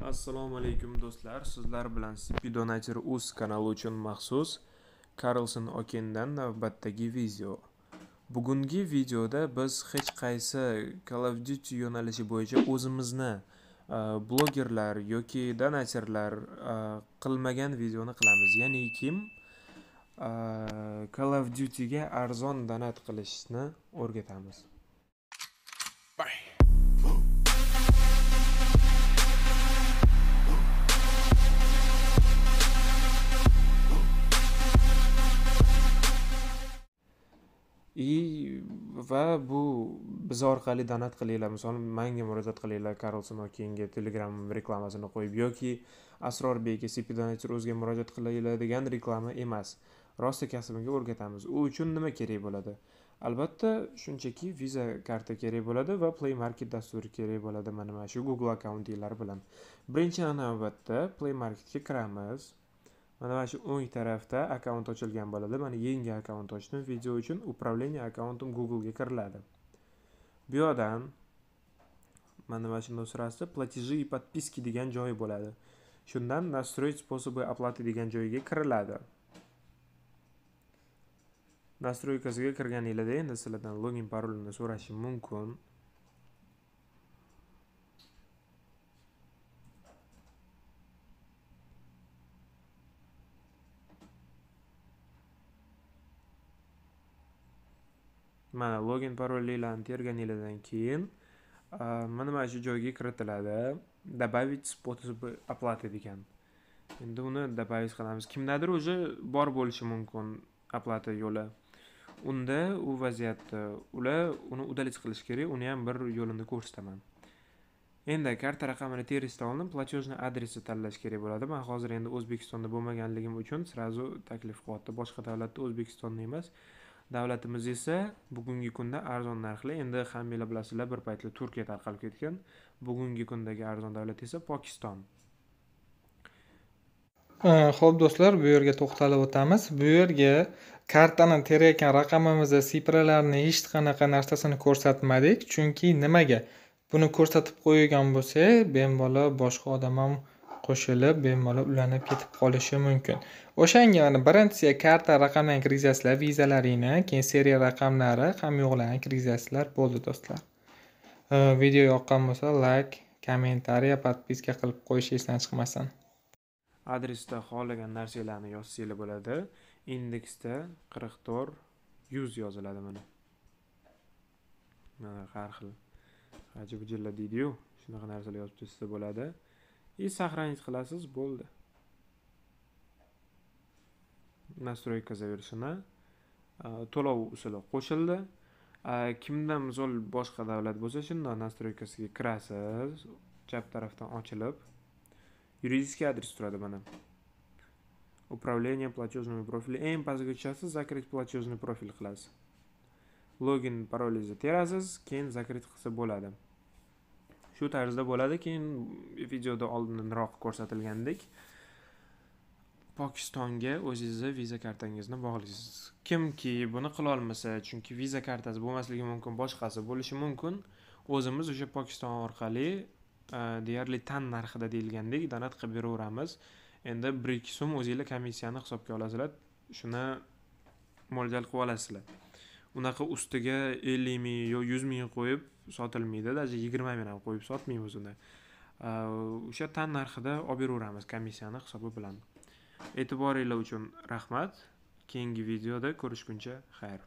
assalomu alaykum do'stlar. Sizlar bilan speedonator uz kanali uchun maxsus karlson okendan navbatdagi video. Bugungi videoda biz hech qaysi call of duty yo'nalishi bo'yicha o'zimizni e, blogerlar yoki donatorlar e, qilmagan videoni qilamiz. Ya'ni kim? E, call of dutyga arzon donat qilishni o'rgatamiz. И va bu biz orqali donat qilinglar misol manga murojaat qilinglar karlson okenga telegram reklamasini qo'yib yoki asrorbekka cpdonator o'ziga murojaat qilinglar degan reklama emas rosta kasbimga o'rgatamiz u uchun nima kerak bo'ladi albatta shunchaki viza karta kerak bo'ladi va play market dasturi kerak bo'ladi mana mana shu google akkauntinglar bilan birinchi navbatda play marketga kiramiz mana mana shu o'ng tarafda akkaunt ochilgan bo'ladi mana yangi akkaunt ochdim video uchun управление аккаунтом googlega kiriladi bu yoqdan mana mana shu nusrasida платежи и подписки degan joyi bo'ladi shundan настроить способы оплаты degan joyga kiriladi настройкasiga kirganinglarda endi sizlardan login parolini so'rashi mumkin mana login parolinglarni terganinglardan keyin mana mana shu joyga kiritiladi. Добавить способ оплаты degan. Endi uni добавить qilamiz. Kimdadir уже bor bo'lishi mumkin оплата yo'li. Unda u vaziyatda ular uni удалить qilish kerak uni ham bir yo'lini ko'rsataman. Endi karta raqamini terishdan oldin платежный adresni tanlash kerak bo'ladi. Man hozir endi o'zbekistonda bo'lmaganligim uchun сразу taklif qilyapti boshqa davlatda o'zbekistonda emas. Davlatimiz esa bugungi kunda arzon narxli. Endi hammanglar bilasizlar bir paytlar turkiya tarqalib ketgan. Bugungi kundagi arzon davlat esa pokiston. Ho'p do'stlar bu yerga to'xtalib o'tamiz. Bu yerga kartani terayotgan raqamimizda sifralarni hech qanaqa narsasini ko'rsatmadik. Chunki nimaga? Buni ko'rsatib qo'ygan bo'lsak bemalol boshqa odam ham qo'shilib bemalol ulanib ketib qolishi mumkin. O'shanga mana birinchisiga karta raqamlarini kirgizasizlar vizalaringni keyin seriya raqamlari hamyo'qlarni kirgizasizlar bo'ldi do'stlar. Video yoqqan bo'lsa layk kommentariya подписка qilib qo'yish esdan chiqmasin. Adresda xohlagan narsanglarni yozsanglar bo'ladi. Indeksda qirq to'rt yuz yoziladi mana. Mana har xil aji bujilla deydiyu shunaqa narsalar yozib qo'ysa bo'ladi. И сохранить qilasiz bo'ldi настройка завершена. To'lov usuli qo'shildi. Kimdan misol boshqa davlat bo'lsa shundoq настройкасiga kirasiz chap tarafdan ochilib. Yuridический adres turadi mana. Управление платежными профили eng pastga tushasiz закрыть платежный profil qilasiz login parolingizni terasiz keyin закрыть qilsa bo'ladi. Shu tarzda bo'ladi keyin videoda oldinroq ko'rsatilgandek pokistonga o'zingizni viza kartangizni bog'laysiz. Kimki buni qilolmasa chunki viza kartasi bo'lmasligi mumkin boshqasi bo'lishi mumkin o'zimiz o'sha pokiston orqali e, deyarli tan narxida deyilgandek donat qilib beraveramiz. Endi bir ikki so'm o'zinglar komissiyani hisobga olasizlar shuni mo'ljal qilib olasizlar. Unaqa ustiga ellik ming yo yuz ming qo'yib sotilmaydi даже yigirma ming ham qo'yib sotmaymiz uni. Э, o'sha tan narxida olib beraveramiz komissiyani hisobi bilan. E'tiboringlar uchun rahmat. Keyingi videoda ko'rishguncha xayr.